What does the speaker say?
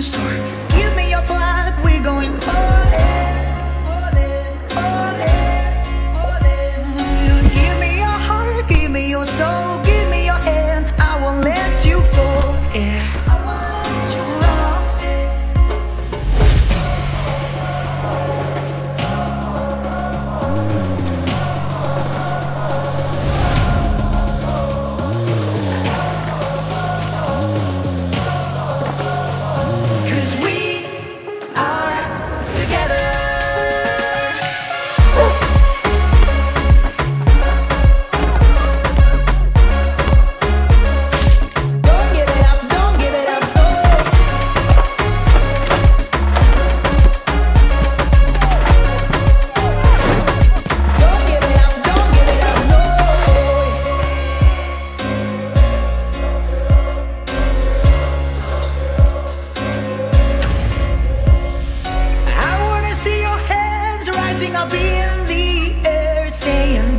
the up in the air saying